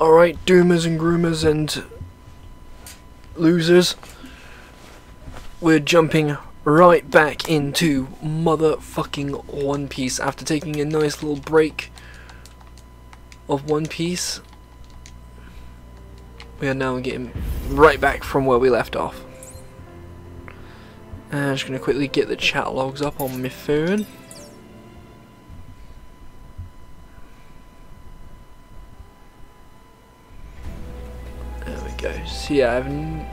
Alright, doomers and groomers and losers. We're jumping right back into motherfucking One Piece after taking a nice little break of One Piece. We are now getting right back from where we left off. And I'm just going to quickly get the chat logs up on my phone. So yeah, I have, n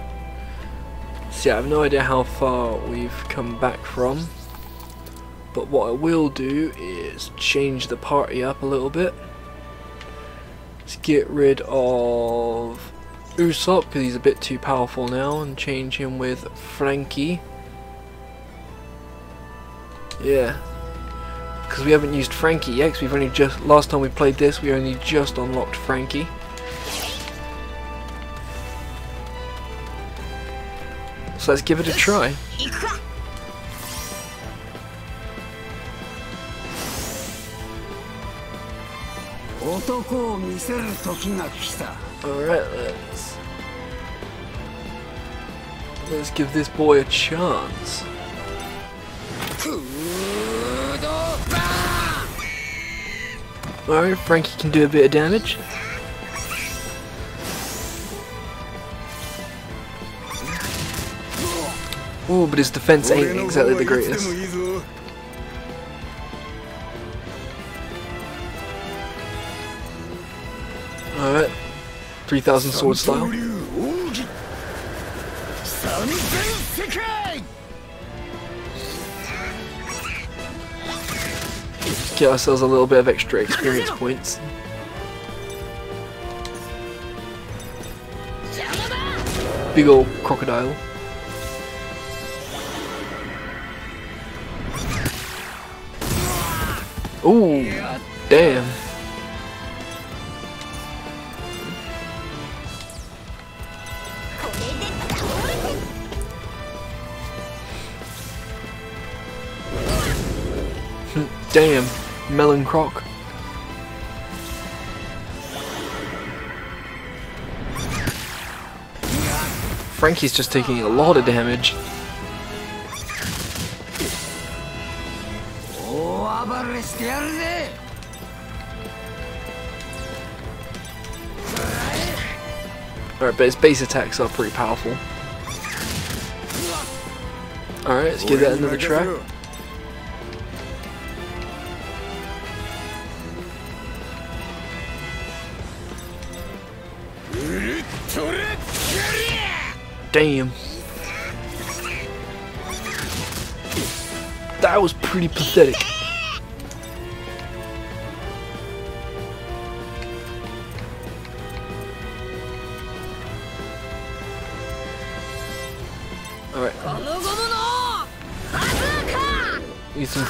so yeah, I have no idea how far we've come back from. But what I will do is change the party up a little bit. Let's get rid of Usopp because he's a bit too powerful now and change him with Franky. Yeah. Because we haven't used Franky yet because we've only just, last time we played this we only just unlocked Franky. So let's give it a try. Alright, let's... Let's give this boy a chance. Alright, Franky can do a bit of damage. Oh, but his defense ain't exactly the greatest. Alright. 3000 sword style. Get ourselves a little bit of extra experience points. Big old crocodile. Ooh, damn. damn, melon croc. Franky's just taking a lot of damage. Alright, but his base attacks are pretty powerful. Alright, let's give that another try. Damn. That was pretty pathetic.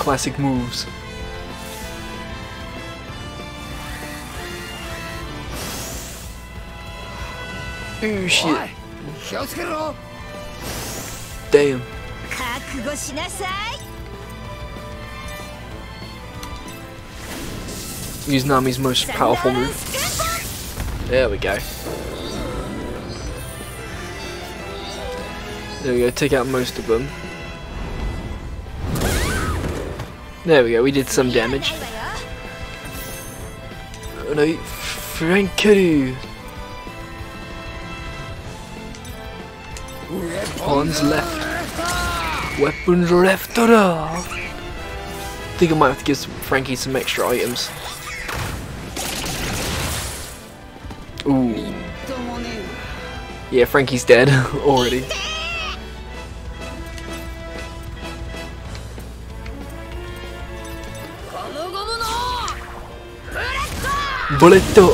Classic moves. Oh shit. Damn. Use Nami's most powerful move. There we go. There we go, take out most of them. There we go, we did some damage. Oh no, Frankaru! Pawns left. Weapons left. I think I might have to give Franky some extra items. Ooh. Yeah, Franky's dead already. ボレット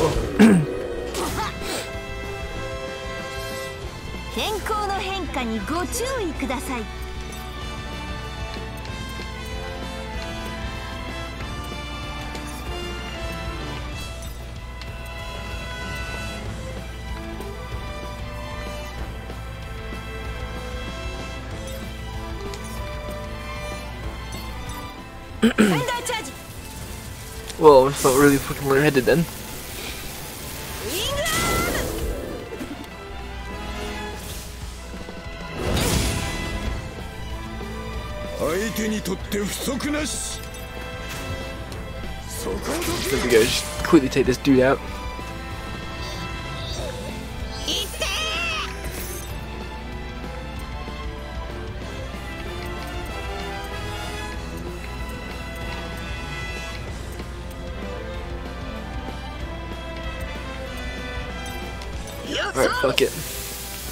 健康の変化にご注意ください。Well, I felt really fucking lightheaded then. England! So we go, just quickly take this dude out.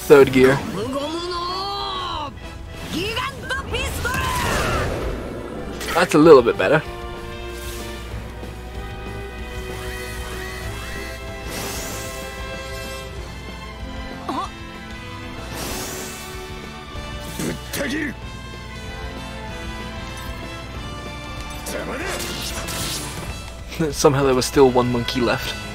third gear. That's a little bit better. Somehow there was still one monkey left.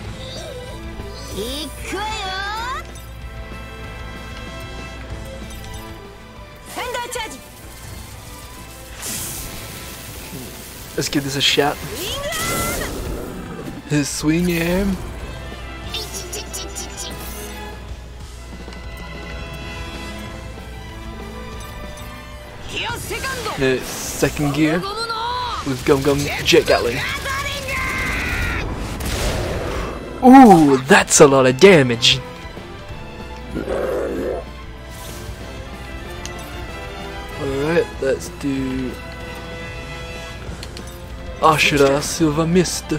give this a shot. His swing aim. The second gear with Gum Gum Jet Gatling. Ooh, that's a lot of damage. Alright, let's do Asura Silver Mist.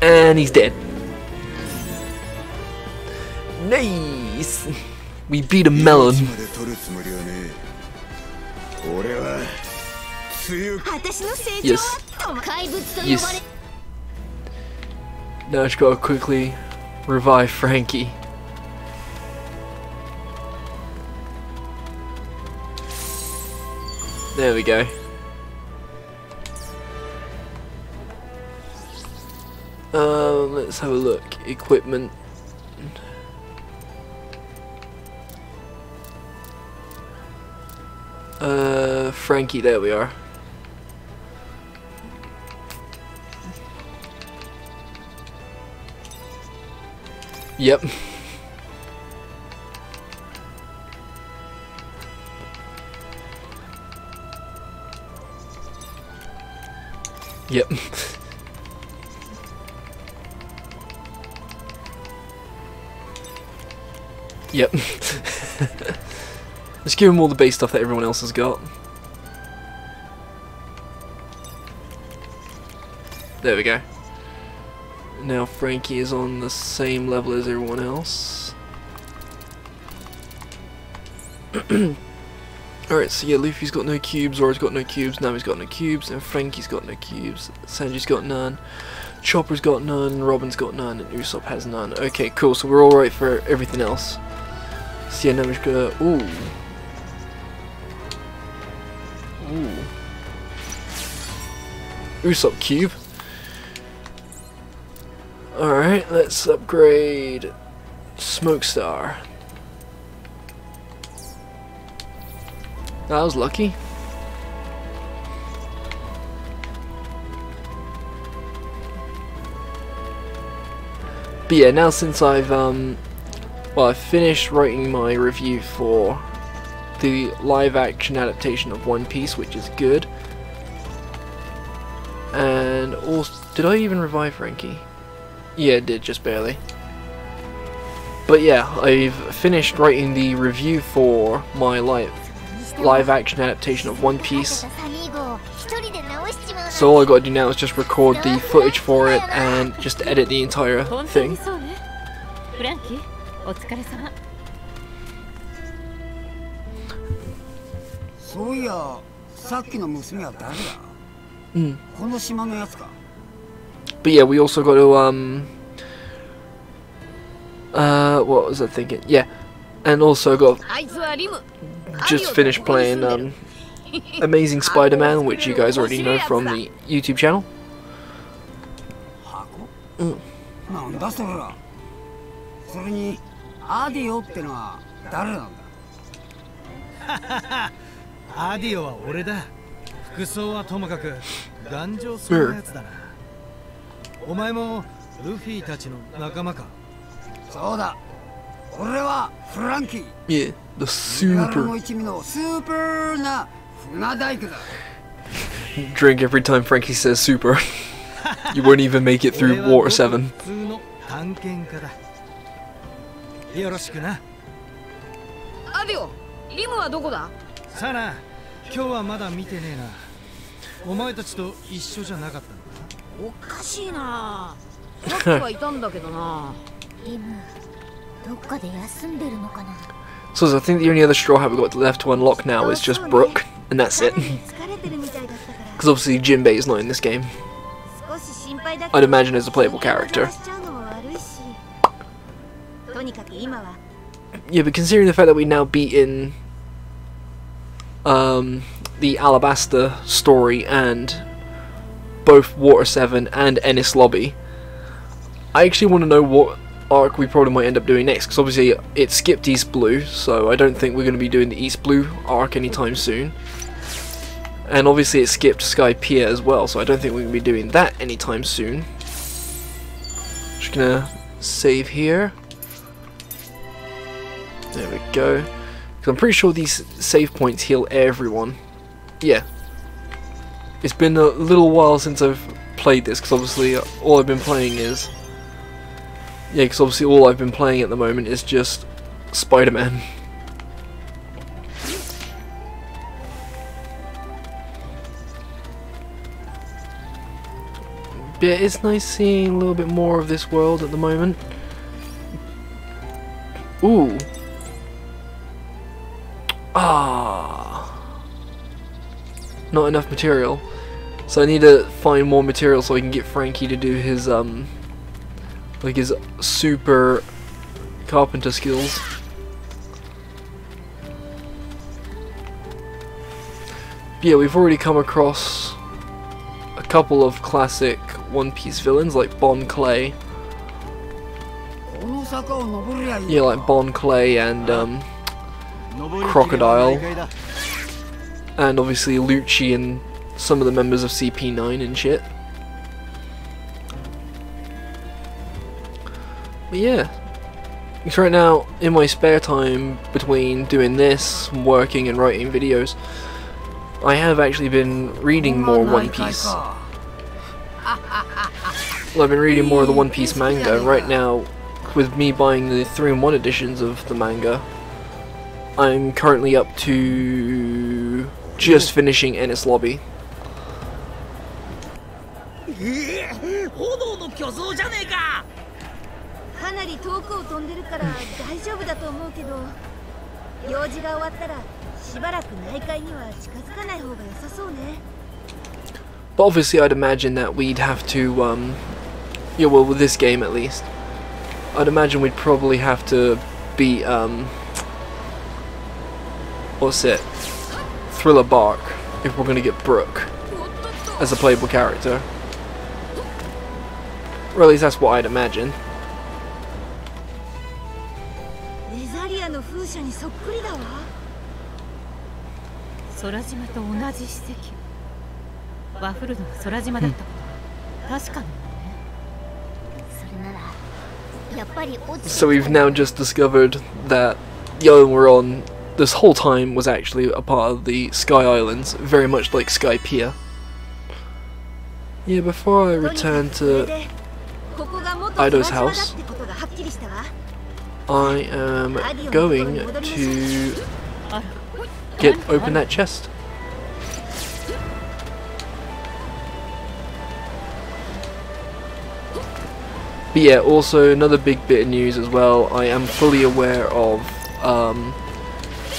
And he's dead. Nice! We beat a melon. Yes. Yes. Now I just gotta quickly revive Franky. There we go. Um, let's have a look. Equipment. Uh, Franky, there we are. Yep. Yep. yep. Just give him all the base stuff that everyone else has got. There we go. Now Franky is on the same level as everyone else. Alright, so yeah, Luffy's got no cubes, Zoro's got no cubes, Nami's got no cubes, and Franky's got no cubes, Sanji's got none, Chopper's got none, Robin's got none, and Usopp has none. Okay, cool, so we're alright for everything else. So yeah, Nami's got... Ooh. Ooh. Usopp cube. Alright, let's upgrade Smokestar. That was lucky. But yeah, now since I've um well I've finished writing my review for the live action adaptation of One Piece, which is good. And also did I even revive Franky? Yeah, it did just barely. But yeah, I've finished writing the review for my live live action adaptation of One Piece. So all I gotta do now is just record the footage for it and just edit the entire thing. Mm. But yeah, we also got to um, uh, what was I thinking? Yeah, and also got just finished playing um Amazing Spider-Man, which you guys already know from the YouTube channel. 箱うんなんだそれはそれにアディオってのは誰なんだアディオは俺だ服装はともかく頑丈そうなやつだなお前もルフィたちの仲間かそうだ 俺はフランキー。Yeah, the super の一味のスーパーな船大工だ。Drink every time Frankie says super. you won't even make it 俺 through は Water ごく 7. 普通の探検家だ。よろしくな。アディオリムはどこだ？サナ今日はまだ見てねえな。お前たちと一緒じゃなかったのか？おかしいな。さっきはいたんだけどな。リム So I think the only other straw hat we've got left to unlock now is just Brook, and that's it. Because obviously Jinbei is not in this game. I'd imagine as a playable character. Yeah, but considering the fact that we now beaten um, the Alabasta story and both Water 7 and Enies Lobby, I actually want to know what arc we probably might end up doing next, because obviously it skipped East Blue, so I don't think we're going to be doing the East Blue arc anytime soon. And obviously it skipped Sky Pier as well, so I don't think we're going to be doing that anytime soon. Just gonna save here. There we go. Because I'm pretty sure these save points heal everyone. Yeah. It's been a little while since I've played this, because obviously all I've been playing is... Yeah, because obviously all I've been playing at the moment is just Spider-Man. Yeah, it's nice seeing a little bit more of this world at the moment. Ooh. Ah. Not enough material. So I need to find more material so I can get Franky to do his um like his super carpenter skills. yeah, we've already come across a couple of classic One Piece villains like Bon Clay. Yeah, like Bon Clay and um, Crocodile. And obviously Lucci and some of the members of CP9 and shit. But yeah, because right now in my spare time between doing this, working and writing videos, I have actually been reading more One Piece. Well, I've been reading more of the One Piece manga and right now. With me buying the 3-in-1 editions of the manga, I'm currently up to just finishing Enies Lobby. かなり遠くを飛んでるから大丈夫だと思うけど用事が終わったらしばらく内海には近づかない方が良さそうね But obviously I'd imagine that we'd have to, um, yeah, well, with this game at least, I'd imagine we'd probably have to beat, um, what's it, Thriller Bark, if we're going to get Brook as a playable character. Or at least that's what I'd imagine. 風車にそっくりだわ空島と同じ史跡ワフルドが空島だったことは確かなのねそれならやっぱり落ちて So we've now just discovered that Yolan this whole time was actually a part of the Sky Islands, very much like Sky Pier. Yeah, before I とにかく return それ to でここが元 Ido's 空島だ house. I am going to get open that chest. But yeah, also another big bit of news as well. I am fully aware of um,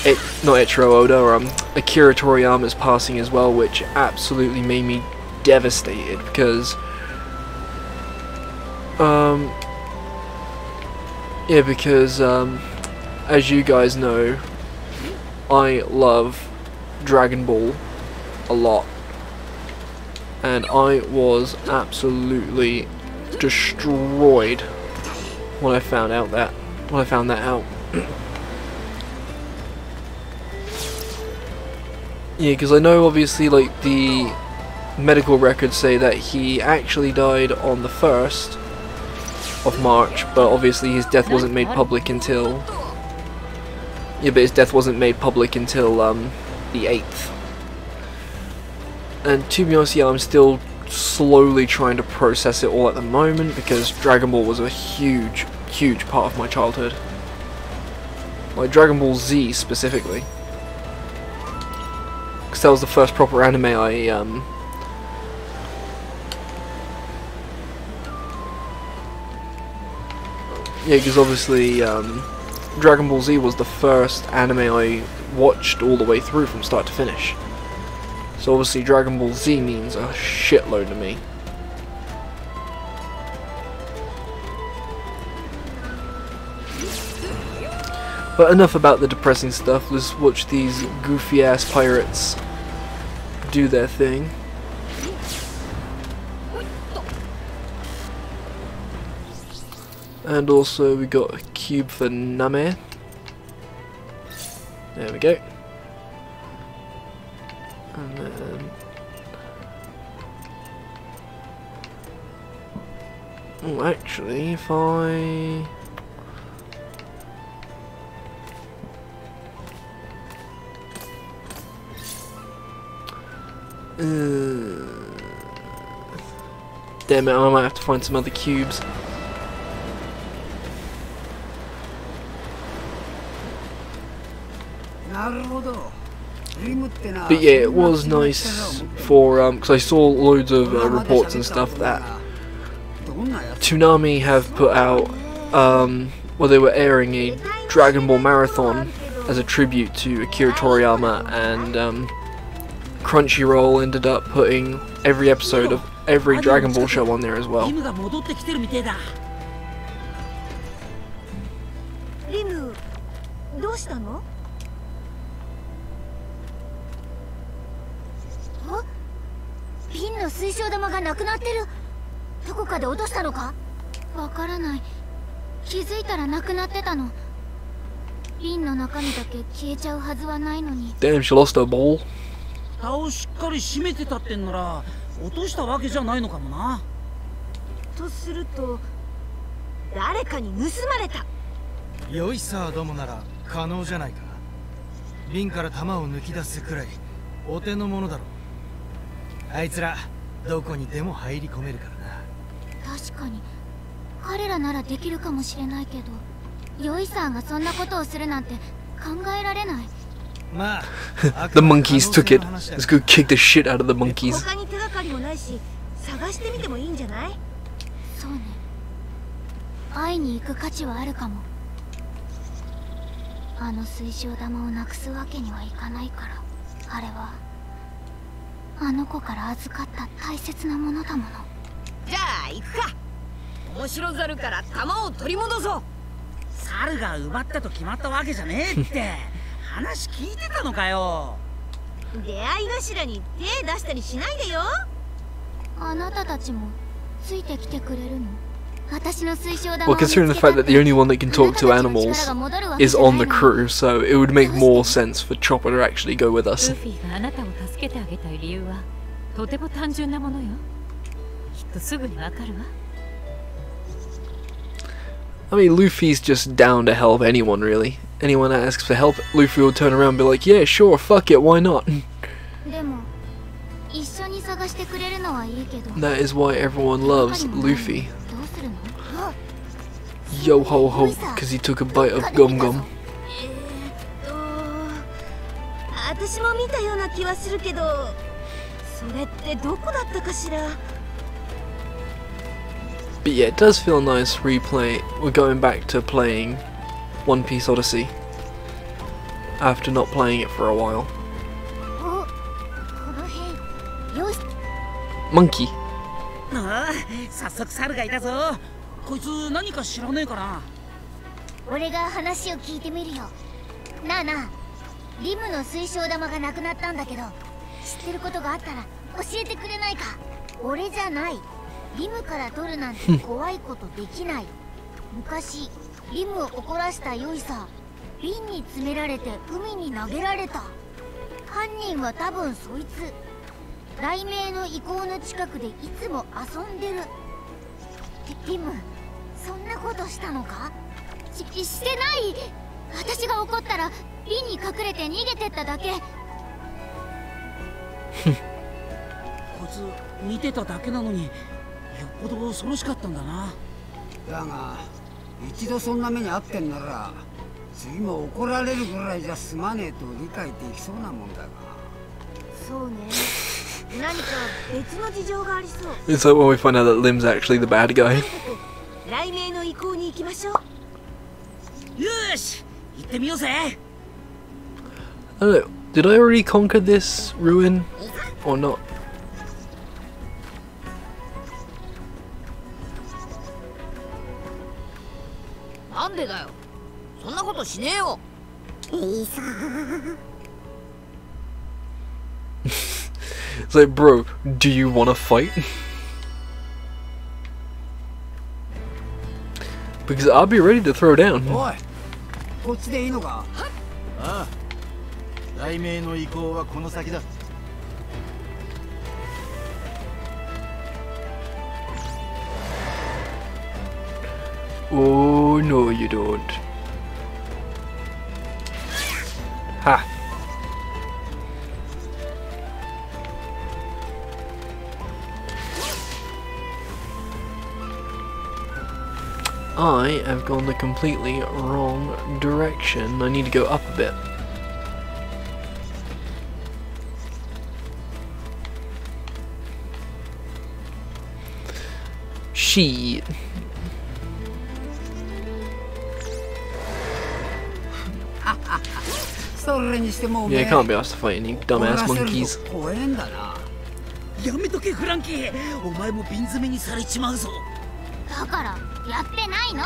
it, not Ichiro Oda, or, um, Akira Toriyama's passing as well, which absolutely made me devastated because um, yeah, because um, as you guys know, I love Dragon Ball a lot. And I was absolutely destroyed when I found out that when I found that out. yeah, because I know obviously like the medical records say that he actually died on the first, of March, but obviously his death wasn't made public until yeah, but his death wasn't made public until um, the 8th. And to be honest, yeah, I'm still slowly trying to process it all at the moment because Dragon Ball was a huge, huge part of my childhood. Like Dragon Ball Z specifically. Because that was the first proper anime I um, Yeah, because obviously um, Dragon Ball Z was the first anime I watched all the way through from start to finish. So obviously Dragon Ball Z means a shitload to me. But enough about the depressing stuff, let's watch these goofy ass pirates do their thing. And also we got a cube for Nami. There we go. And then... Oh, actually, if I... Uh, damn it, I might have to find some other cubes. But yeah, it was nice for um because I saw loads of uh, reports and stuff that Toonami have put out um well they were airing a Dragon Ball marathon as a tribute to Akira Toriyama and um, Crunchyroll ended up putting every episode of every Dragon Ball show on there as well. で落としたのか？わからない。気づいたらなくなってたの。瓶の中身だけ消えちゃうはずはないのに。Damn, she lost her ball. 蓋をしっかり閉めてたってんなら落としたわけじゃないのかもな。とすると誰かに盗まれた。良いさどもなら可能じゃないか。瓶から弾を抜き出すくらいお手の物だろう。あいつらどこにでも入り込めるからな確かに彼らならできるかもしれないけどヨイさんがそんなことをするなんて考えられないまあ The monkeys took it. Let's go kick the shit out of the monkeys. じゃあ行くか。面白ザルから玉を取り戻そう。猿が奪ったと決まったわけじゃねえって。話聞いてたのかよ。出会い頭に手出したりしないでよ。あなたたちもついてきてくれるの？Well, considering the fact that the only one that can talk to animals is on the crew, so it would make more sense for Chopper to actually go with ル us. I mean, Luffy's just down to help anyone, really. Anyone that asks for help, Luffy will turn around and be like, yeah, sure, fuck it, why not? でも一緒に探してくれるのはいいけど That is why everyone loves Luffy. どうするの Yo ho ho, because he took a bite of Gum Gum. えーっと私も見たような気はするけどそれってどこだったかしら But yeah, it does feel nice replay. We're going back to playing One Piece Odyssey after not playing it for a while. おこの辺よし Monkey. ああ早速猿がいたぞこいつ何か知らねえかな俺が話を聞いてみるよなあなあリムの水晶玉がなくなったんだけど知ってることがあったら教えてくれないか俺じゃない リムから取るなんて怖いことできない。昔リムを怒らしたヨイさ瓶に詰められて海に投げられた。犯人は多分そいつ。雷鳴の遺構の近くでいつも遊んでる。リリムそんなことしたのか？ししてない！私が怒ったら瓶に隠れて逃げてっただけ。こいつ見てただけなのによっぽど恐ろしかったんだなだが一度そんな目に遭ってんなら次も怒られるぐらいじゃ済まねえと理解できそうなもんだがそうね何か別の事情がありそう It's like when we find out that Lim's actually the bad guy. 雷鳴の意向に行きましょうよし行ってみようぜ I don't know. Did I already conquer this ruin or not? でだよそんなことしねえよ It's like, bro, do you want to fight? because I'll be ready to throw down. おいこっちでいいのかああ雷鳴の意向はこの先だ Oh no, you don't. Ha. I have gone the completely wrong direction. I need to go up a bit. Shit. Yeah, え I can't be asked to fight any 怒 dumbass らせる monkeys. と怖えんだなやめとけフランキーお前も瓶詰めにされちまうぞだからやってないの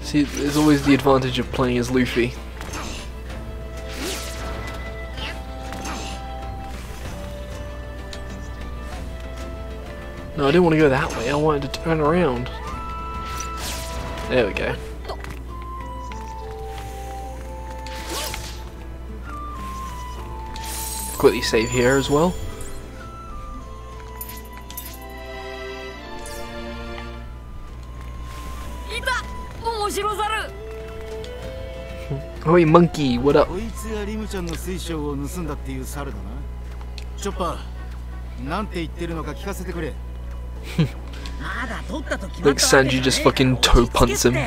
See, there's always the advantage of playing as Luffy. No, I didn't want to go that way. I wanted to turn around. There we go. Quickly save here as well. Oi, monkey, what up? こいつがリムちゃんの水晶を盗んだっていう猿だなチョッパーなんて言ってるのか聞かせてくれまだ取ったと決ま like Sanji just fucking toe punts him.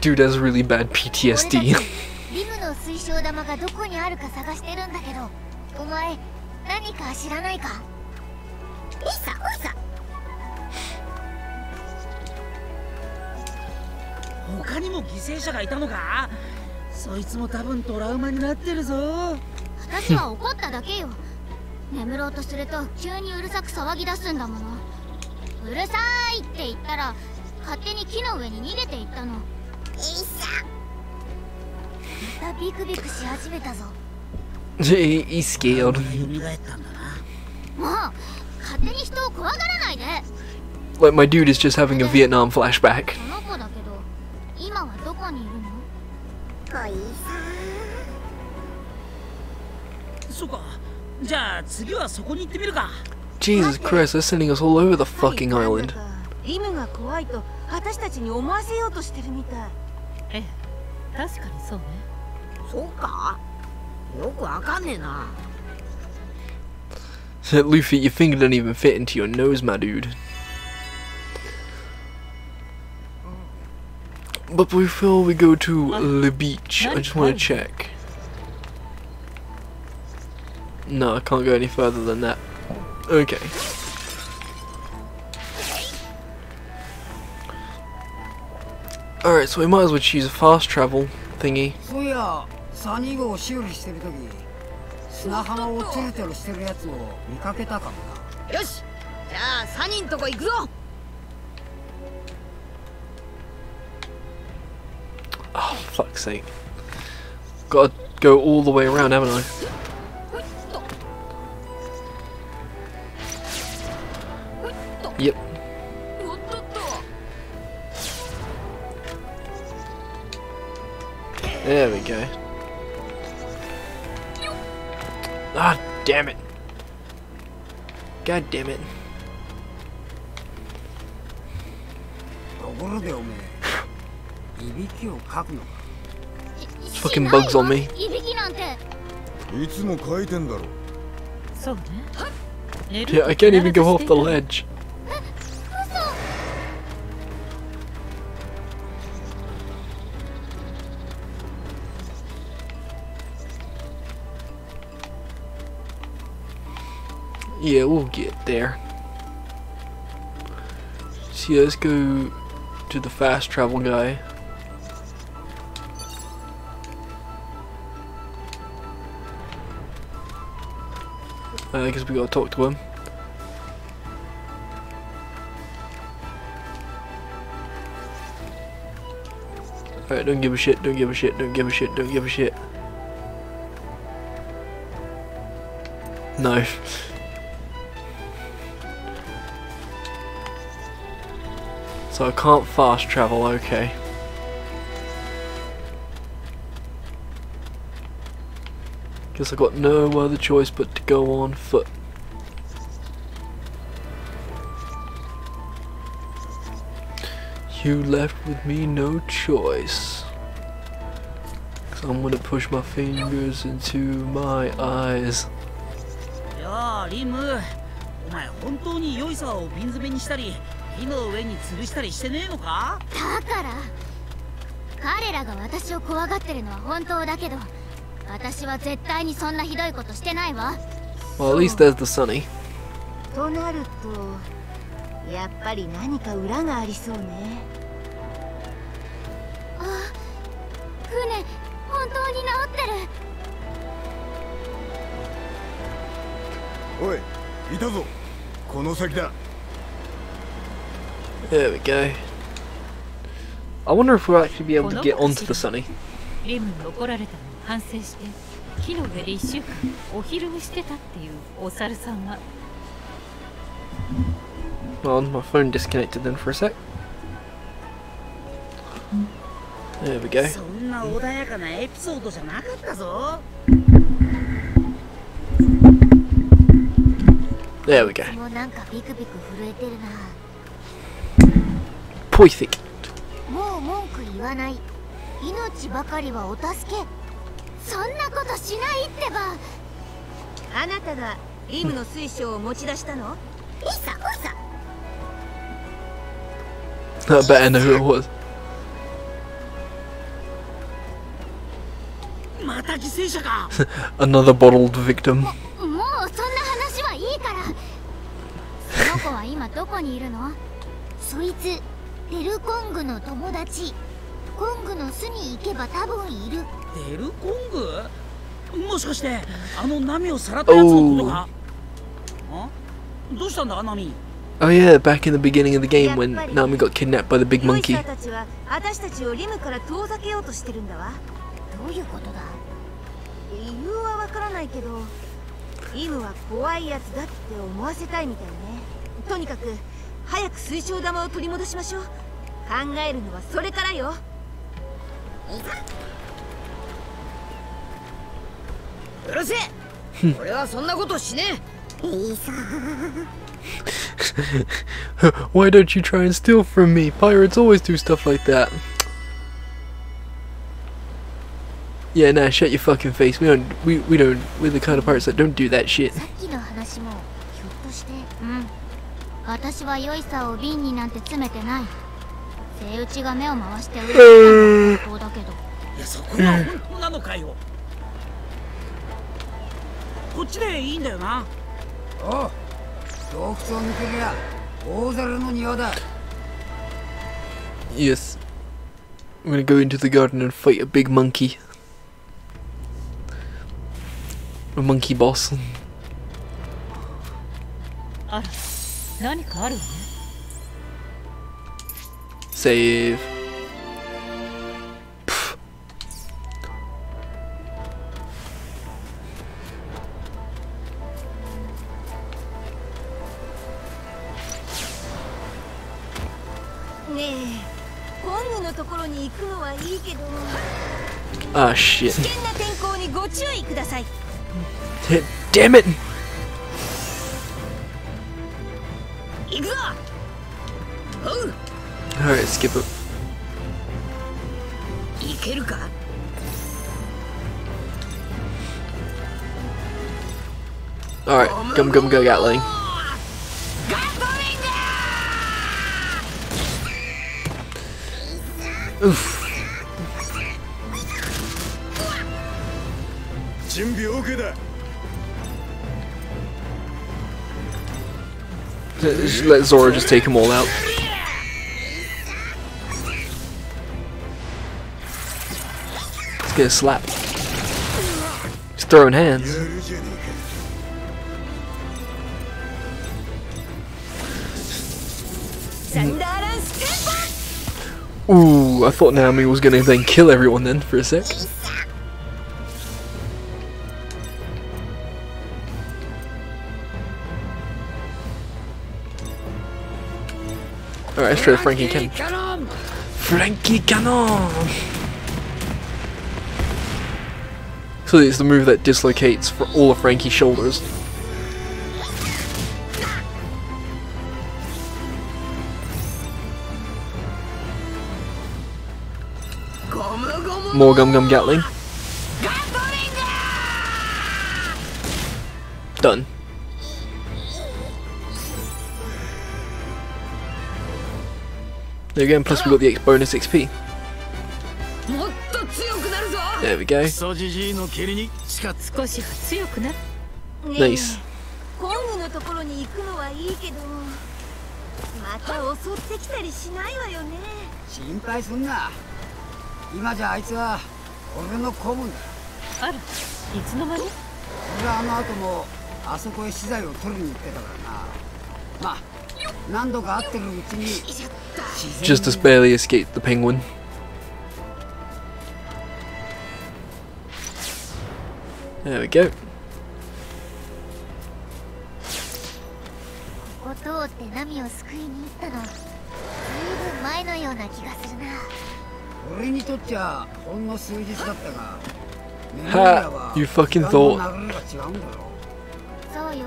Dude has really bad PTSD. 何か知らないか？いさおいさ。他にも犠牲者がいたのか？そいつも多分トラウマになってるぞ。私は怒っただけよ。眠ろうとすると急にうるさく騒ぎ出すんだもの。うるさいって言ったら勝手に木の上に逃げていったの。いさ。またビクビクし始めたぞ He's scared. 蘇ったんだなもう勝手に人を怖がらないで Like my dude is just having a Vietnam flashback. その子だけど今はどこにいるのおいそうかじゃあ次はそこに行ってみるか Jesus Christ, they're sending us all over the はい fucking なん island. だかリムが怖いと私たちに思わせようとしてるみたいええ確かにそうねそうか よくわかんねえな Luffy, your finger doesn't even fit into your nose, my dude. But before we go to the beach, I just want to check. No, I can't go any further than that. Okay. Alright, so we might as well choose a fast travel thingy. そういやサニー号を修理してる時砂浜をチュルチュルしてるやつを見かけたかもなよしじゃあサニーんとこ行くぞ Oh, fuck's sake. Gotta go all the way around, haven't I? Yep. There we go. Ah, damn it. God damn it. ところでおめえいびきをかくのか Fucking bugs on me. いびきなんていつも書いてんだろそうね寝る Yeah, I can't even go off the ledge. Yeah, we'll get there. So yeah, let's go to the fast travel guy. I guess we gotta talk to him. Alright, don't give a shit, don't give a shit, don't give a shit, don't give a shit. No. So I can't fast travel, okay. Guess I've got no other choice but to go on foot. You left with me no choice. Cause I'm gonna push my fingers into my eyes. いやあリムお前本当に良いさを瓶詰めにしたり 火の上に吊るしたりしてねえのか？だから彼らが私を怖がってるのは本当だけど私は絶対にそんなひどいことしてないわ。Well, at least there's the sunny. となるとやっぱり何か裏がありそうね。あ船本当に治ってる。おいいたぞ。この先だ There we go. I wonder if we'll actually be able to get onto the sunny. Well, my phone disconnected then for a sec. There we go. There we go. もうなんかビクビク震えてるな Perfect. もう文句言わない命ばかりはお助けそんなことしないってばあなたがリムの水晶を持ち出したのいさうさ I better know who it was. また犠牲者か Another bottled victim. もうそんな話はいいからその子は今どこにいるのそいつ デルコングの友達。コングの巣に行けば多分いる。デルコング？もしかしてあのナミをさらったやつのことかんどうしたんだナミ Oh yeah, back in the beginning of the game when Nami got kidnapped by the big monkey. サーたちは私たちをリムから遠ざけようとしてるんだわ。どういうことだ？理由はわからないけどリムは怖いやつだって思わせたいみたいね。とにかく早く水晶玉を取り戻しましょう考えるのはそれからようるせえ俺はそんなことしねえ Why don't you try and steal from me? Pirates always do stuff like that. Yeah, nah, shut your fucking face. We don't, we, we don't, we're the kind of pirates that don't do that shit. さっきの話もひょっとしてうん私はヨイサーを瓶になんて詰めてない。セイウチが目を回して嬉しかったのは本当だけど。いやそこは本当なのかよこっちでいいんだよな。おう洞窟を抜けりゃ大猿の庭だ。Yes. I'm gonna go into the garden and fight a big monkey. A monkey boss. あら何かあるわね Save. Ah, shit. Damn it! Alright, skip it. Alright, gum gum go Gatling. Oof. Just let Zoro just take them all out. get a slap. He's throwing hands. Ooh, I thought Nami was gonna then kill everyone then for a sec. Alright, let's try the Franky Cannon. Franky Cannon! So it's the move that dislocates for all of Franky's shoulders. More Gum Gum Gatling. Done. There go, plus we got the X bonus XP. There we go. Nice. Just as barely escaped the penguin. There we go. ここ通ってナミを救いに行ったのずいぶん前のような気がするな俺にとっちゃほんの数日だったがメモリアは Ha! You fucking 時間の thought. 流れが違うんだろそうよ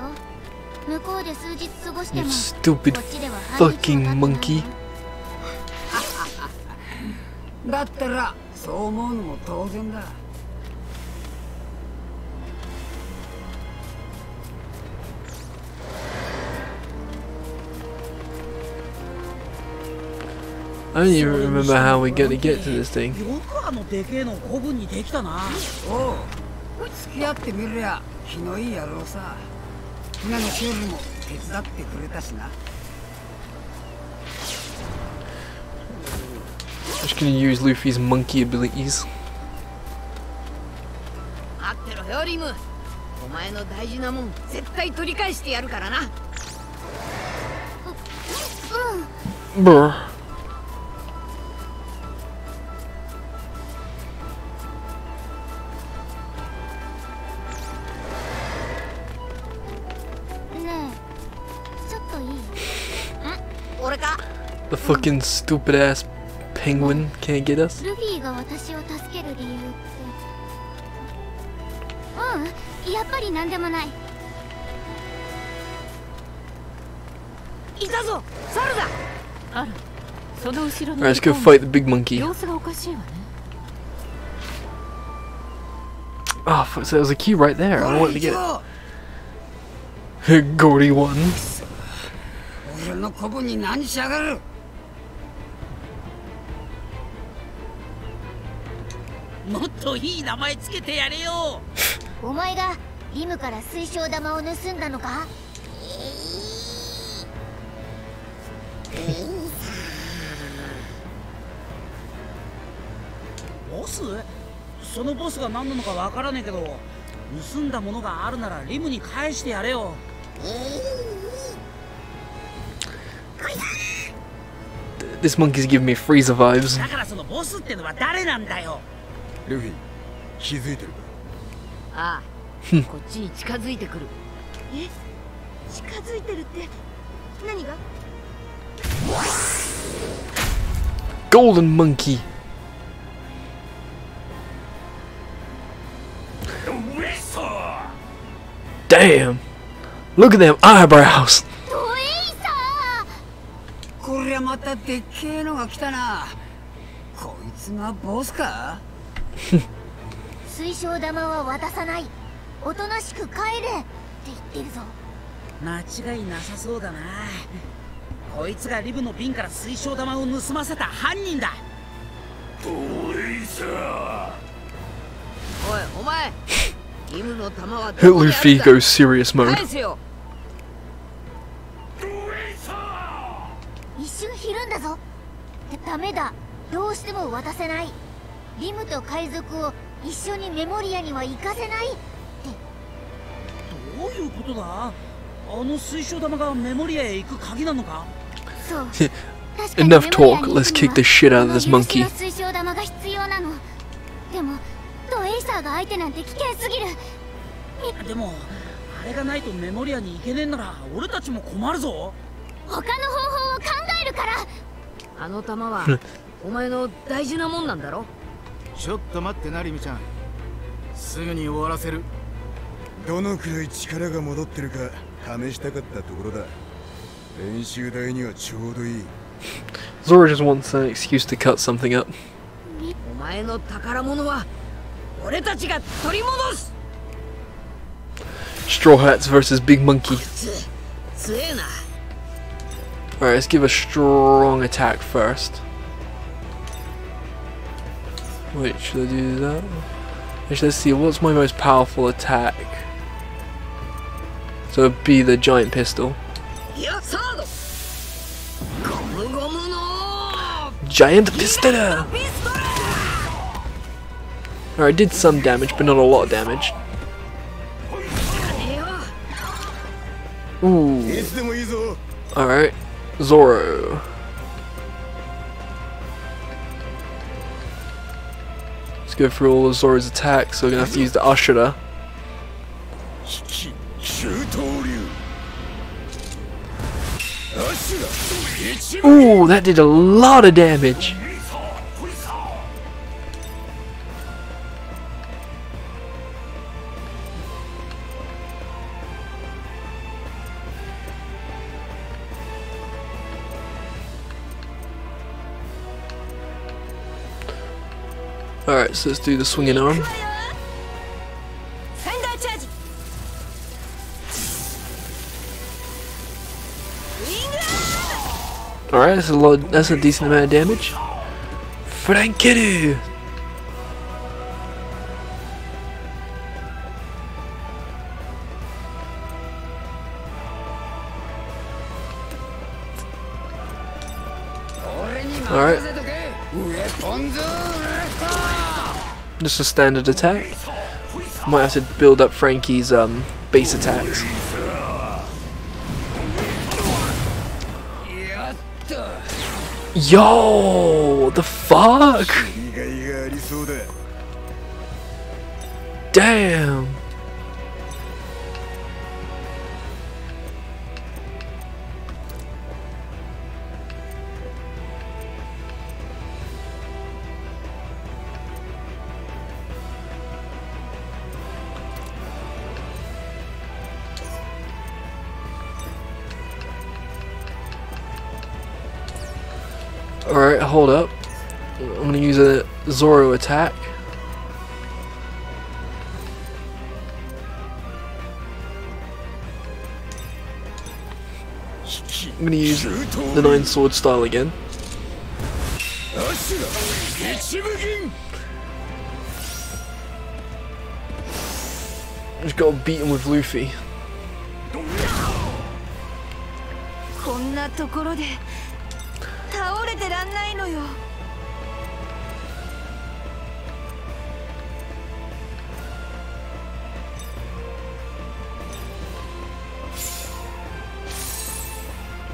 向こうで数日過ごして You も stupid こっちでは半日 fucking も経ってない monkey. だったらそう思うのも当然だ I don't even remember how we're gonna get to this thing. よくあのでけえの古文にできたなおう付き合ってみりゃ気のいい野郎さ船の修理も手伝ってくれたしな Just gonna use Luffy's monkey abilities. 待ってろよリムお前の大事なもん絶対取り返してやるからな Brr. ね The fucking stupid ass penguin can't get us. Alright, let's go fight the big monkey. Oh, fuck, so there was a key right there. I wanted to get it. Gordy one. もっといい名前つけてやれよ。お前がリムから水晶玉を盗んだのか？ボス？そのボスが何なのかわからねえけど盗んだものがあるならリムに返してやれよ。This monkey's giving me Freezer vibes. だからそのボスってのは誰なんだよルフィ気づいてるか？ああこっちに近づいてくる。え？近づいてるって？何が？Golden monkey. Damn! Look at them eyebrows! こりゃまたでっけえのが来たな。こいつがボスか？ー水晶玉は渡さない。おとなしく帰れ。って言ってるぞ。間違いなさそうだな。こいつがリブの瓶から水晶玉を盗ませた犯人だ。おいさおいお前。リムの弾は Hit どこにある Luffy goes serious よ。一瞬ひるんだぞ。ダメだ。どうしても渡せないリムと海賊を一緒にメモリアには行かせないどういうことだ？あの水晶玉がメモリアへ行く鍵なのか？そう。確かに Enough メモリア talk, に let's kick the shit out of this monkey. の水晶玉が必要なの。でもドエイサーが相手なんて危険すぎる。でもあれがないとメモリアに行けねえんなら俺たちも困るぞ。他の方法を考えるから。あの弾はお前の大事なもんなんだろ？ちょっと待ってなりみちゃん。すぐに終わらせる。どのくらい力が戻ってるか試したかったところだ。練習台にはちょうどいい。Zoro just wants an excuse to cut something up. Straw Hats versus Big Monkey. Alright, let's give a strong attack first. Wait, should I do that? Actually, let's see, what's my most powerful attack? So it'd be the giant pistol. Giant pistol! Alright, did some damage, but not a lot of damage. Ooh. Alright. Zoro. to go through all of Zoro's attacks, so we're going to have to use the Asura. Ooh, that did a lot of damage. Alright, so let's do the swinging arm. Alright, that's a lot that's a decent amount of damage. Frankiru! Just a standard attack. Might have to build up Franky's um, base attacks. Yo, the fuck? Damn. Alright, hold up. I'm gonna use a Zoro attack. I'm gonna use the Nine Sword style again. Just gotta beat him with Luffy. てらんないのよ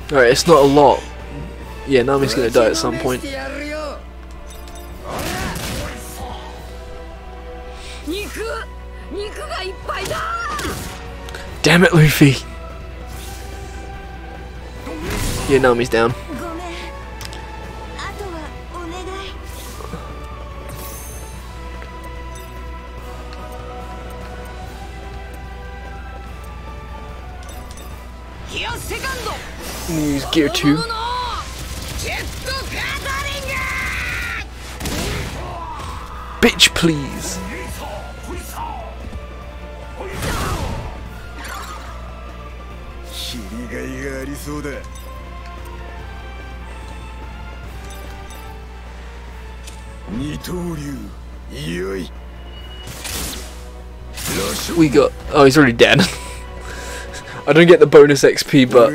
Alright, it's not a lot. Yeah, Nami's gonna die at some point. してやるよ肉肉がいっぱいだ Damn it, Luffy! Yeah, Nami's down. Gear 2. Bitch, please. We got. Oh, he's already dead. I don't get the bonus XP, but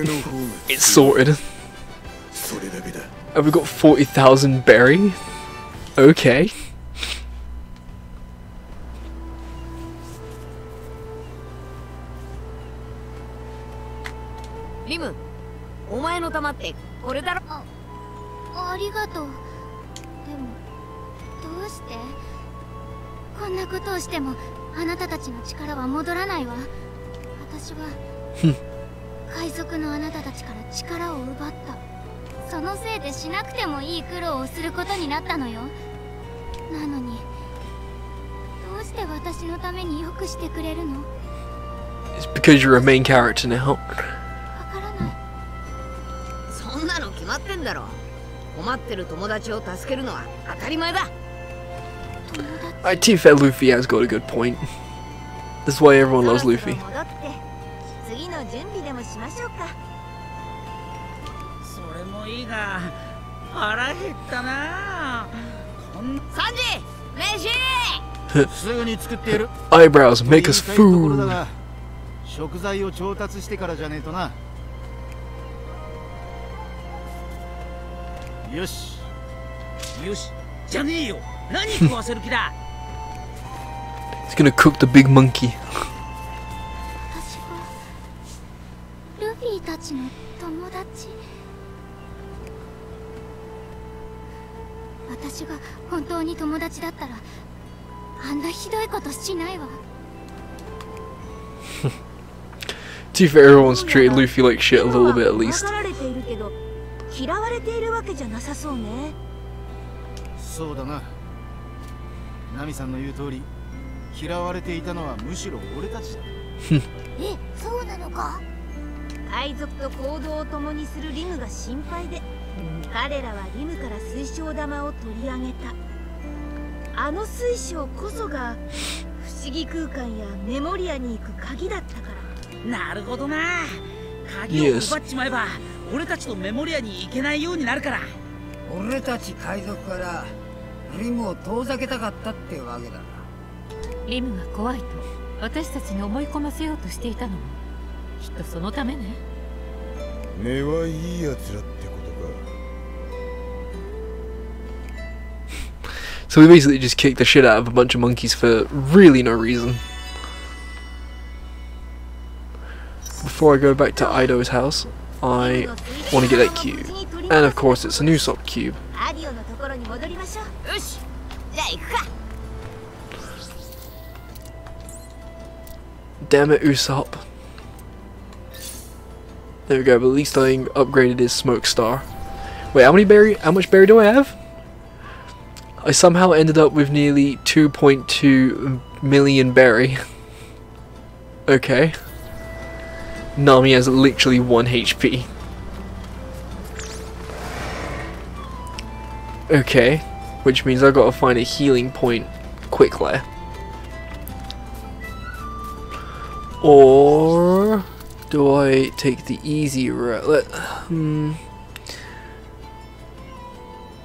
it's sorted. それだけだ Have we got 40,000 berry? Okay. リムお前の玉ってこれだろありがとうでもどうして？こんなことをしてもあなたたちの力は戻らないわ私は 海賊のあなたたちから力を奪ったそのせいでしなくてもいい苦労をすることになったのよなのにどうして私のためによくしてくれるの It's because you're a main character now. わからないそんなの決まってんだろ困ってる友達を助けるのは当たり前だ友達 I to be fair, Luffy has got a good point. That's why everyone loves そろ Luffy. 次の準備でもしましょうか。それもいいが腹減ったな。こんな。サンジ飯すぐに作ってやる Eyebrows make us ところだ food. が食材を調達してからじゃねえとな。よし。よし。じゃねえよ。何食わせる気だ？He's gonna cook the big monkey. ちの友達。私が本当に友達だったらあんなひどいことしないわ。To be fair, everyone's treated Luffy like shit a little bit at 分 least. かられているけど嫌われているわけじゃなさそうね。そうだな。ナミさんの言う通り嫌われていたのはむしろ俺たちだ。えそうなのか？海賊と行動を共にするリムが心配で彼らはリムから水晶玉を取り上げた。あの水晶こそが不思議空間やメモリアに行く鍵だったから。なるほどな。鍵を.奪っちまえば俺たちとメモリアに行けないようになるから。俺たち海賊からリムを遠ざけたかったってわけだな。リムが怖いと私たちに思い込ませようとしていたのもきっとそのためね根はいいやつらってことか So we basically just kicked the shit out of a bunch of monkeys for really no reason. Before I go back to Ido's house, I want to get that cube. And of course, it's a new sock cube. アディオのところに戻りましょうよしじゃあ行くか Damn it, Usopp. There we go, but at least I upgraded his smoke star. Wait, how many berry? How much berry do I have? I somehow ended up with nearly 2.2 million berry. okay. Nami has literally 1 HP. Okay, which means I've got to find a healing point quickly. Or do I take the easy route? Hmm.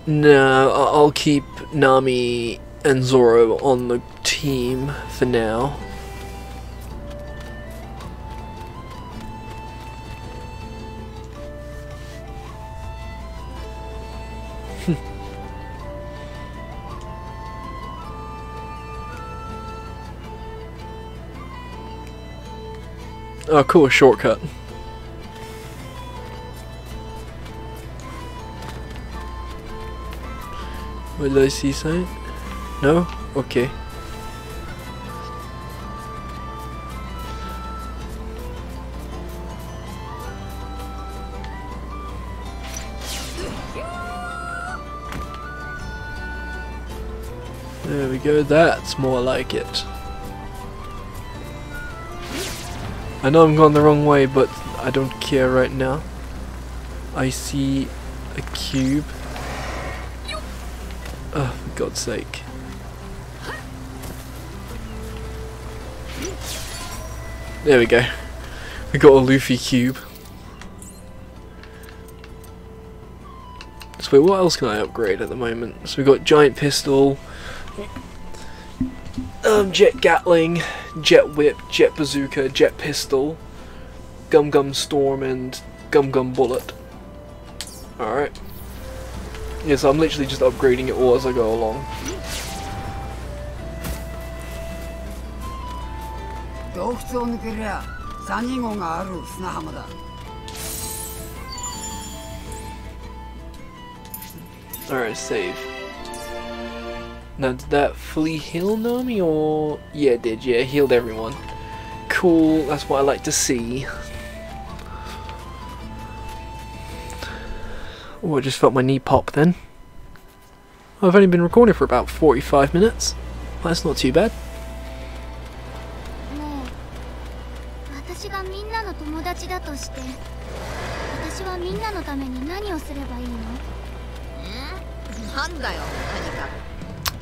No, I'll keep Nami and Zoro on the team for now. Oh, cool, shortcut. Where did I see something? No? Okay. There we go, that's more like it. I know I'm going the wrong way, but I don't care right now. I see a cube. Oh, for God's sake. There we go. We got a Luffy cube. So wait, what else can I upgrade at the moment? So we got giant pistol, um, Jet Gatling, Jet Whip, Jet Bazooka, Jet Pistol, Gum Gum Storm, and Gum Gum Bullet. Alright. Yeah, so I'm literally just upgrading it all as I go along. Alright, save. Now, did that fully heal Nami, or... Yeah, it did, yeah, it healed everyone. Cool, that's what I like to see. Oh, I just felt my knee pop then. I've only been recording for about 45 minutes. That's not too bad.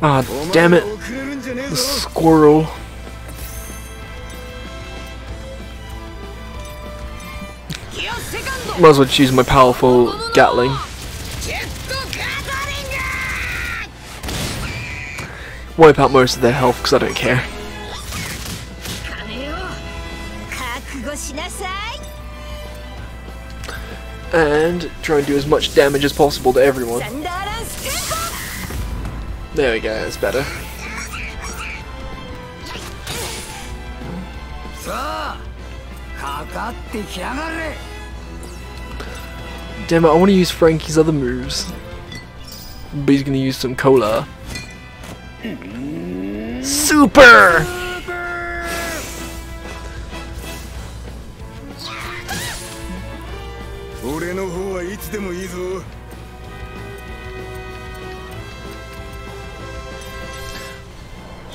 Ah, damn it. The squirrel. Might as well choose my powerful Gatling. Wipe out most of their health because I don't care. And try and do as much damage as possible to everyone. There we go, that's better. Damn it, I want to use Franky's other moves. But he's gonna use some cola. Super! Super!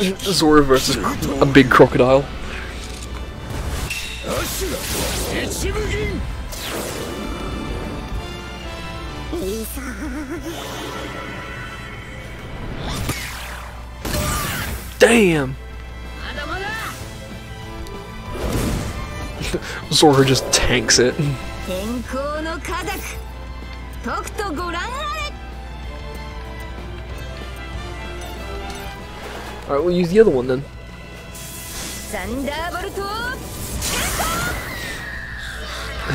Zoro versus a big crocodile. Damn! Zoro just tanks it. Alright, we'll use the other one then. サンダーボルト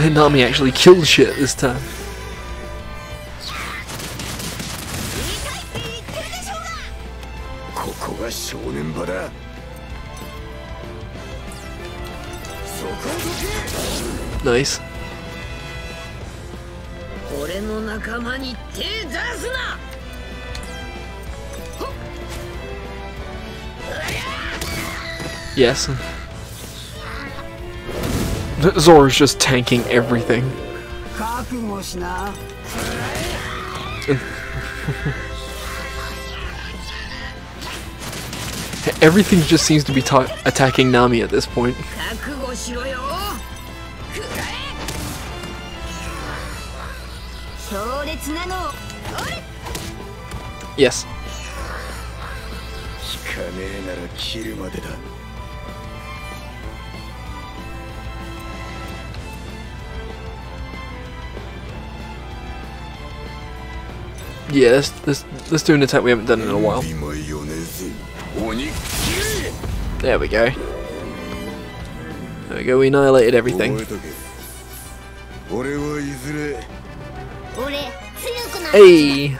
Nami actually killed shit this time. ここが正念場だそこをどけ Nice. Yes. Zoro's just tanking everything. everything just seems to be attacking Nami at this point. Yes. Yeah, let's, let's, let's do an attack we haven't done in a while. There we go. There we go, we annihilated everything. Hey!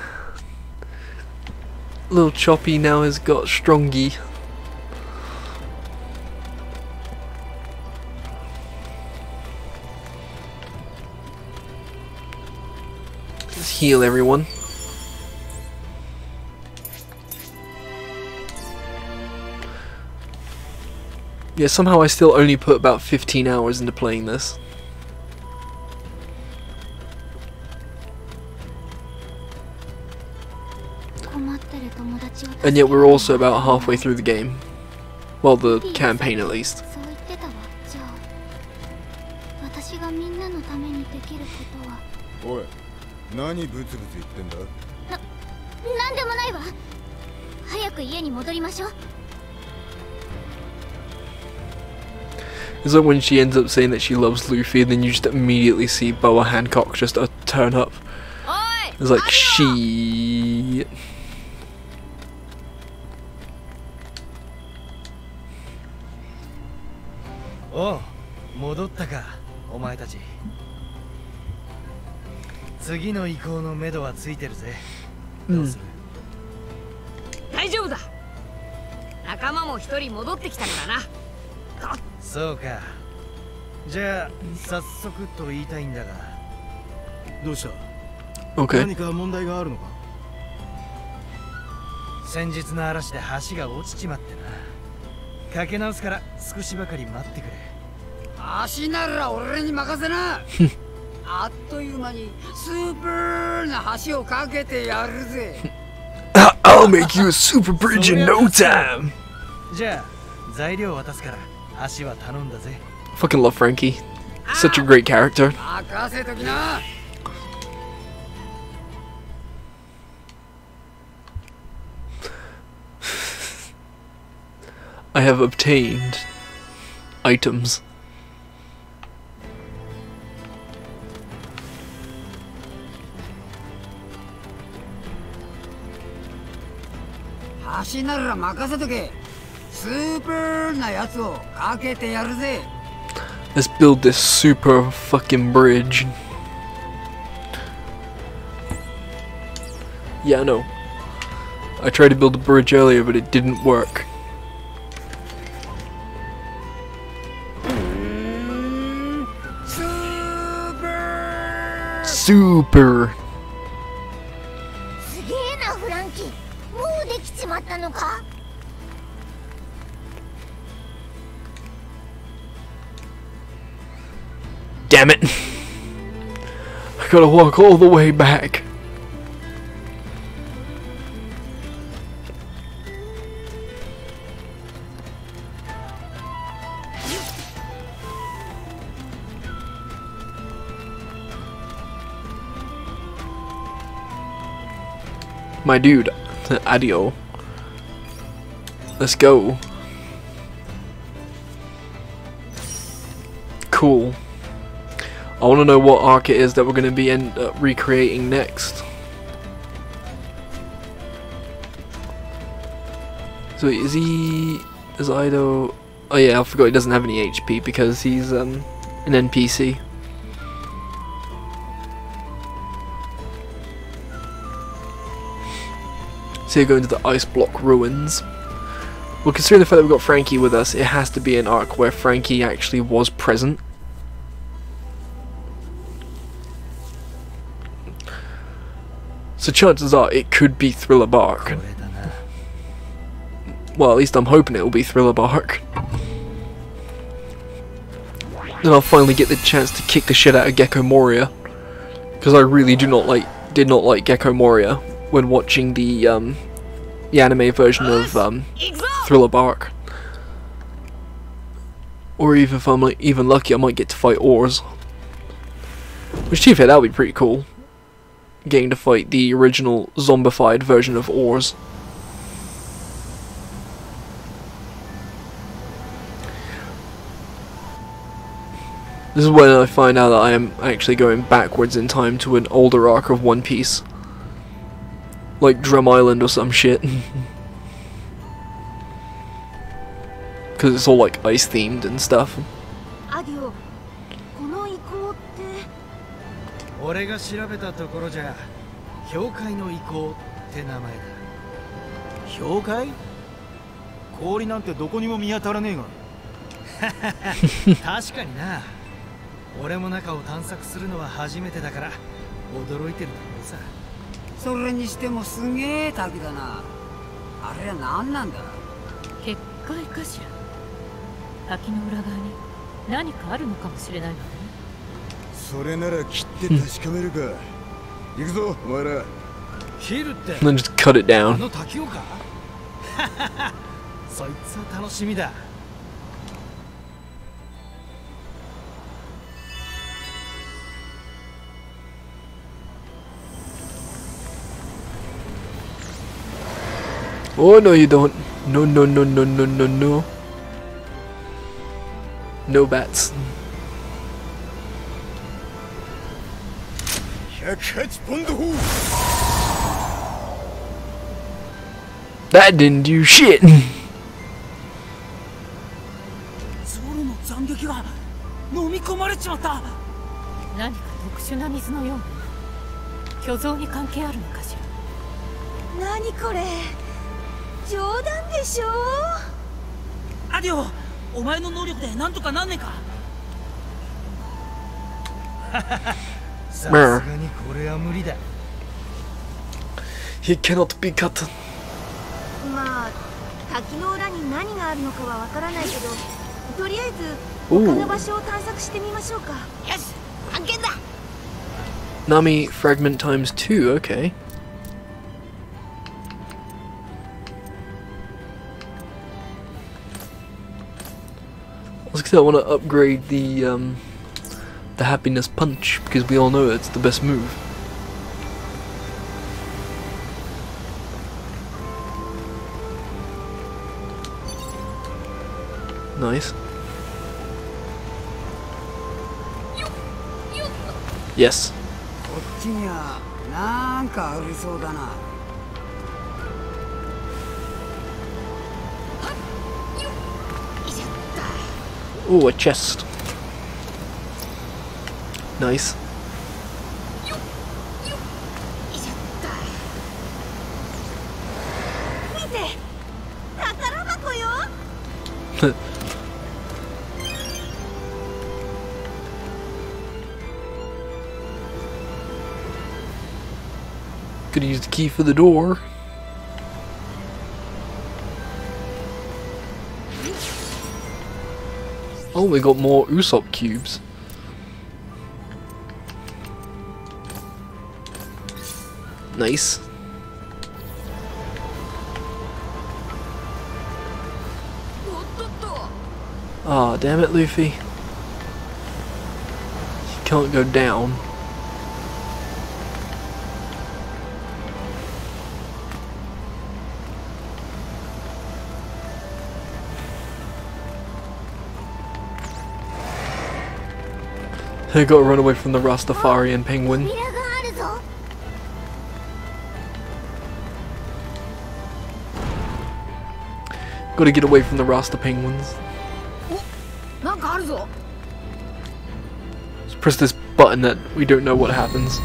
Little Choppy now has got Strongy. Let's heal everyone. Yeah, somehow I still only put about 15 hours into playing this. And yet we're also about halfway through the game. Well, the campaign at least. It's like when she ends up saying that she loves Luffy, and then you just immediately see Boa Hancock just uh, turn up. おい It's like she. おう戻ったかお前たち次の移行のめどはついてるぜどうする、大丈夫だ仲間も一人戻ってきたからな そうか。じゃあ早速と言いたいんだが。どうした？Okay. 何か問題があるのか？先日の嵐で橋が落ちちまってな。かけ直すから少しばかり待ってくれ。足なら俺に任せな。あっという間にスーパーな橋を架けてやるぜ。I'll make you a super bridge in no time. じゃあ材料渡すから Fucking love Franky. Such a great character. I have obtained items. Let's build this super fucking bridge. Yeah, I know. I tried to build a bridge earlier, but it didn't work. スーパー Super. Damn it. I gotta walk all the way back. My dude, Adio. Let's go. Cool. I want to know what arc it is that we're going to be end up recreating next. So is he... Is Ido... Oh yeah, I forgot he doesn't have any HP because he's um an NPC. So you're going to the Ice Block Ruins. Well, considering the fact that we've got Franky with us, it has to be an arc where Franky actually was present. So chances are it could be Thriller Bark. Well, at least I'm hoping it will be Thriller Bark. Then I'll finally get the chance to kick the shit out of Gecko Moria. Because I really do not like, did not like Gecko Moria when watching the, um, the anime version of um, Thriller Bark. Or even if I'm like, even lucky, I might get to fight Oars. Which, to be fair, that would be pretty cool. Getting to fight the original zombified version of Oars. This is when I find out that I am actually going backwards in time to an older arc of One Piece. Like Drum Island or some shit. Because it's all like ice themed and stuff. 俺が調べたところじゃ氷海の遺構って名前だ。氷海氷なんてどこにも見当たらねえが。確かにな。俺も中を探索するのは初めてだから驚いてるだろうさ。それにしてもすげえ滝だな。あれは何なんだ？結界かしら？滝の裏側に何かあるのかもしれないわねそれなら切って確かめるか行くぞお前ら切るって just cut it down Oh no you don't. No no no no no no no. No bats. That didn't do shit. ゾロの斬撃が飲み込まれちまった。何か特殊な水のような。巨像に関係あるのかしら？何これ？冗談でしょ？アディオお前の能力でなんとかなんねえか？さすがにこれは無理だ He cannot be cut. まあ滝の裏に何があるのかはわからないけどとりあえずおう他の場所を探索してみましょうかよし探検だ Nami fragment times two, okay. I was gonna say I want to upgrade the um, the happiness punch because we all know it's the best move. Nice. Yes. Oh, a chest. Nice. Could use the key for the door. Oh, we got more Usopp cubes. Nice. Ah, oh, damn it, Luffy. You can't go down. I gotta run away from the Rastafarian penguin. Gotta get away from the Rasta penguins. Oh, Let's press this button that we don't know what happens.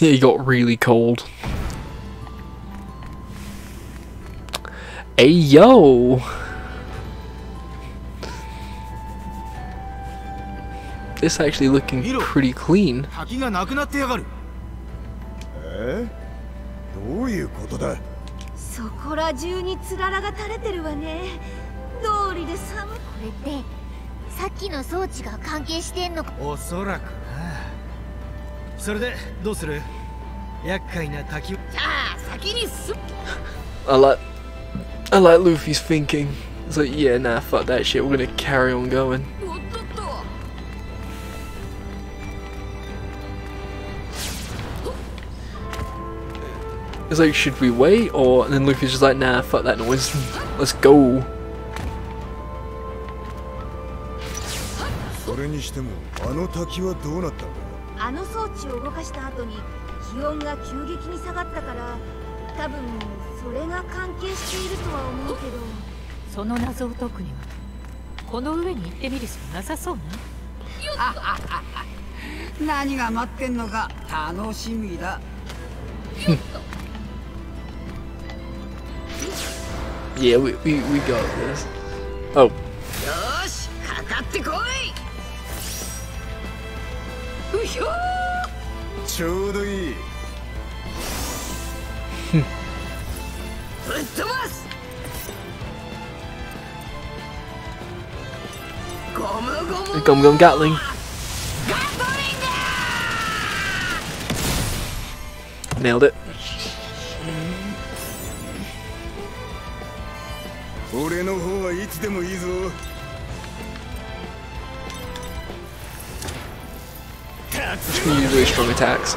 yeah, he got really cold. Hey yo! This actually looking pretty clean. そこら中につららが垂れてるわね。道理で寒くこれって。さっきの装置が関係してんのか。おそらくな。それでどうする？厄介な滝じゃあ先に進 I like I like Luffy's thinking. It's like, yeah, nah, fuck that shit, we're gonna carry on going. むおっとっと It's like, should we wait? Or, and then Luffy's just like, nah, fuck that noise. Let's go. それにしてもあの滝はどうなったんだあの装置を動かした後に気温が急激に下がったから 多分それが関係しているとは思うけど。その謎を解くにはこの上に行ってみるしかなさそうね。何が待ってんのか楽しみだ。Yeah, we, we, we got this. Oh, よーしかかってこい。うひょーちょうどいい Gum Gum Gatling. Nailed it. Really strong attacks.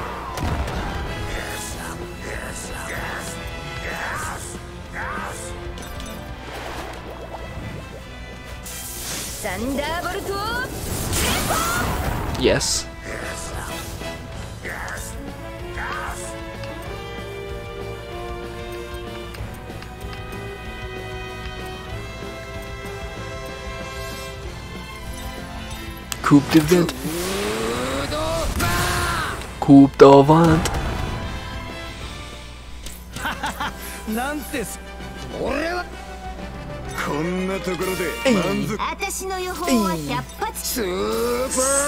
Yes. Coup de Vent. Coup de Vent. ところで満足私の予報は100発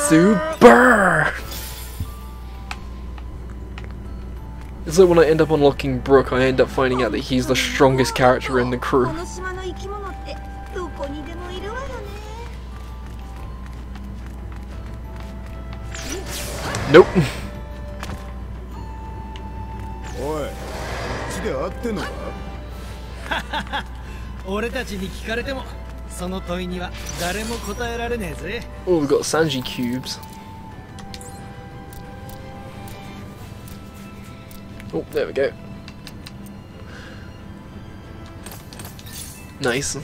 Super! It's like when I end up unlocking Brook, I end up finding out that he's the strongest character in the こ crew. の島の生き物ってどこにでもいるわよね Nope. 俺たちに聞かれてもその問いには誰も答えられねえぜ Oh, we've got Sanji cubes. Oh, there we go. Nice.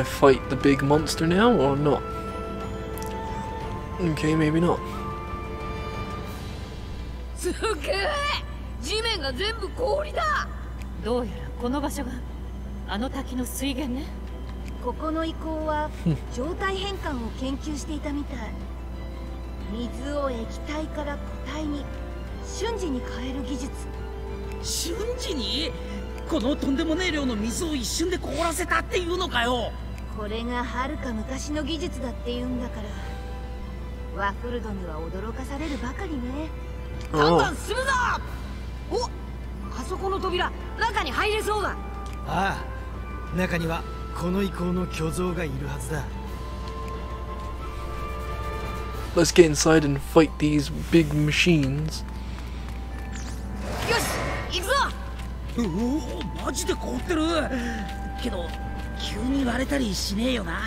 I fight the big monster now or not? Okay, maybe not. すげえ地面が全部氷だ!どうやらこの場所があの滝の水源ね?ここの遺構は状態変換を研究していたみたい。水を液体から固体に瞬時に変える技術。瞬時に?このとんでもねえ量の水を一瞬で凍らせたっていうのかよこれがはるか昔の技術だっていうんだから。ワフルドには驚かされるばかりね。ガン Oh, ガン進むぞ！おあそこの扉中に入れそうだ。ああ中にはこの遺構の巨像がいるはずだ。Let's get inside and fight these big machines. よし行くぞ！うおマジで凍ってる。けど急に割れたりしねえよな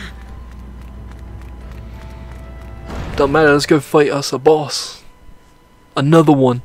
Don't matter, let's go fight us a boss. Another one.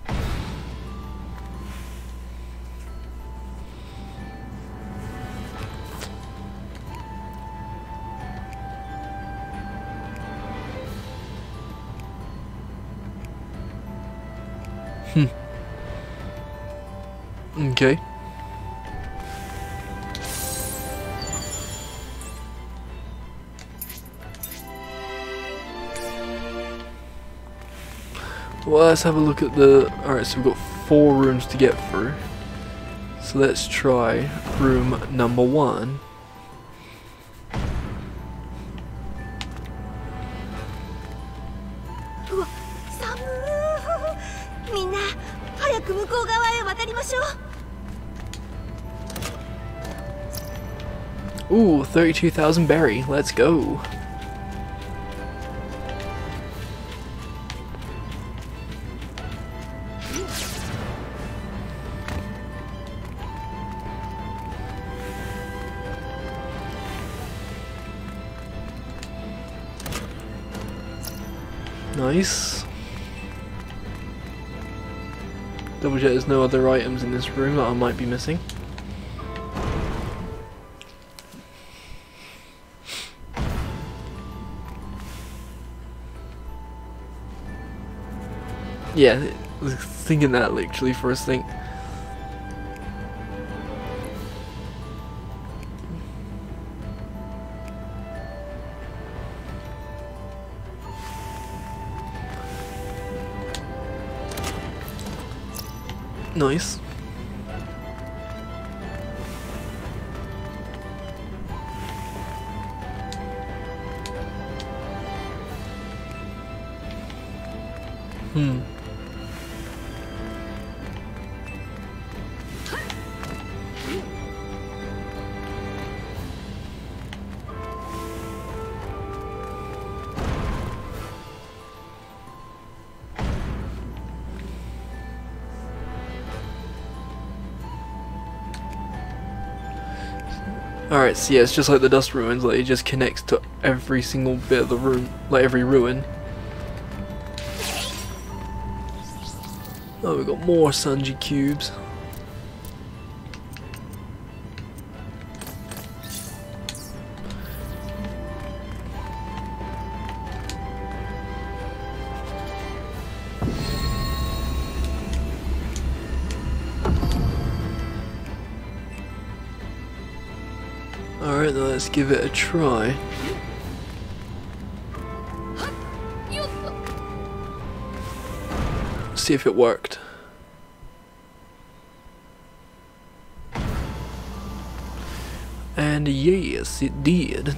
let's have a look at the... Alright, so we've got four rooms to get through. So let's try room number one. Ooh, 32,000 berry. Let's go. There's no other items in this room that I might be missing. Yeah, thinking that literally for a think. Nice. Hmm. Yeah, it's just like the dust ruins, like it just connects to every single bit of the room, like every ruin. Oh, we've got more Sanji cubes. Alright, let's give it a try. See if it worked. And yes, it did.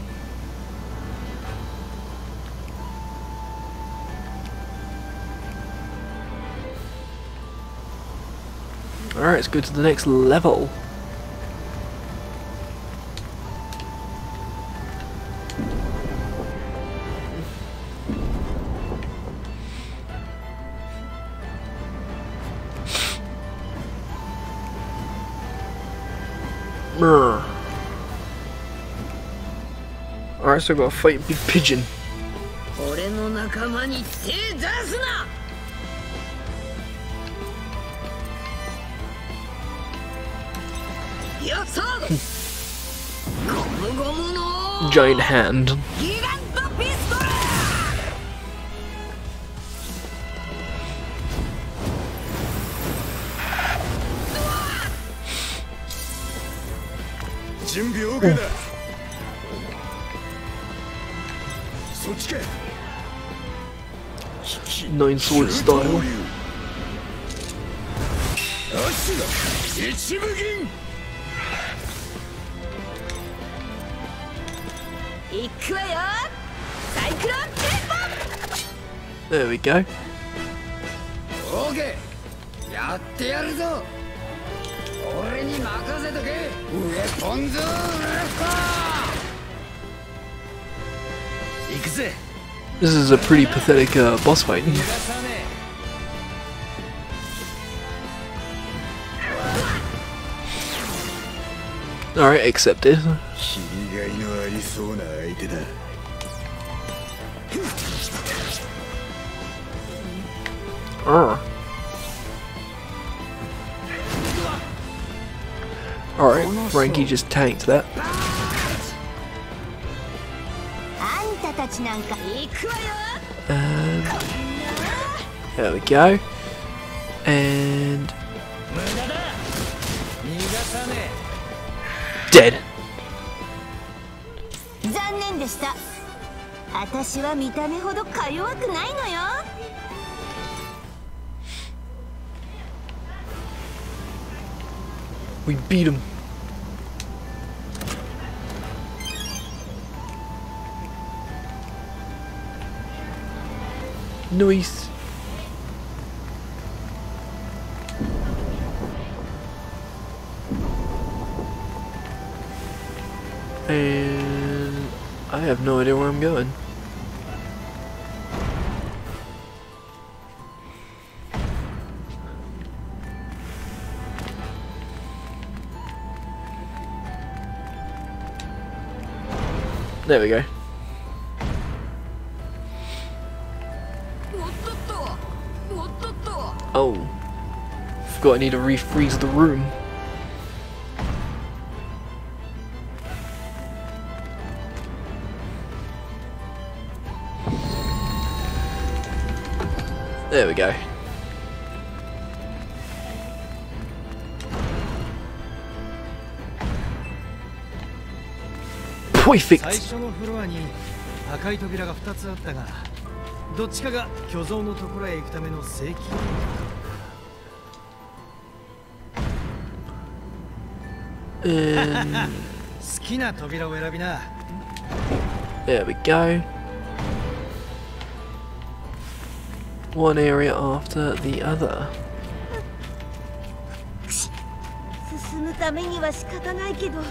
Alright, let's go to the next level. Alright, so go fight Big Pigeon. Giant hand. Nein, Soul Style. There we go. Okay. やってやるぞ。俺に任せとけ。上ポンズ。This is a pretty pathetic uh, boss fight. Alright, accepted. Alright, Franky just tanked that. あんたたちなんか行くわよ And there we go. And 無駄だ逃がさね dead. 残念でした私は見た目ほどか弱くないのよ We beat him. Nice. And uh, I have no idea where I'm going. There we go. Forgot I need to refreeze the room. There we go. Perfect! 最初のフロアに赤い扉が2つあったがどっちかが巨像のところへ行くための正規 And 好きな扉を選びな there we go. One area after the other. 進むためには仕方ないけど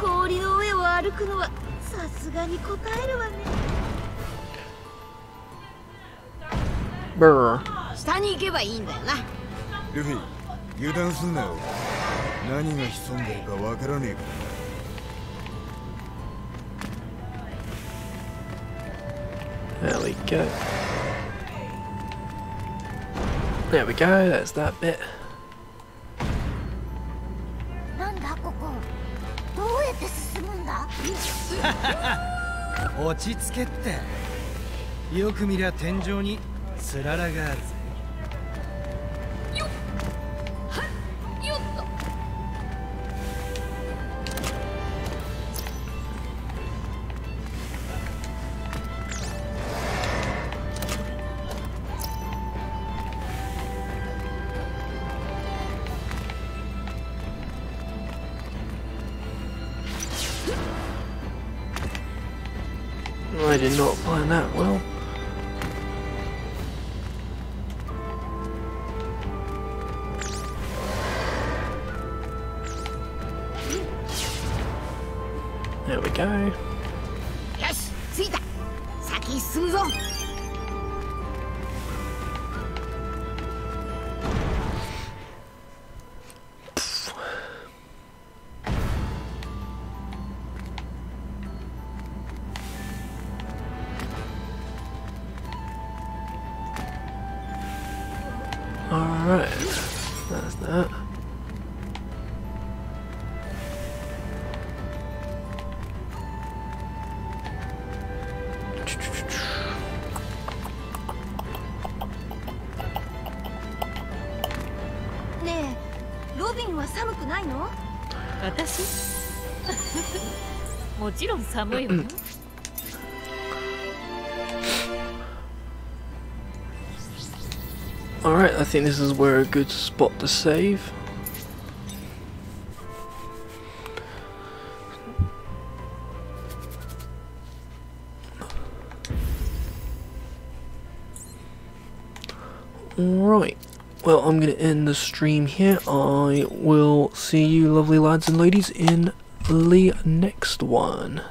氷の上を歩くのはさすがに答えるわね Brr. 下に行けばいいんだよなルフィ油断すんなよ 何が潜んでるかわからねえから。な go. There we go, that's that bit. 落ち着けって。よく見りゃ天井につららがある。寒いわよ Alright, I think this is where a good spot to save. Right, well, I'm going to end the stream here. I will see you, lovely lads and ladies, in the next one.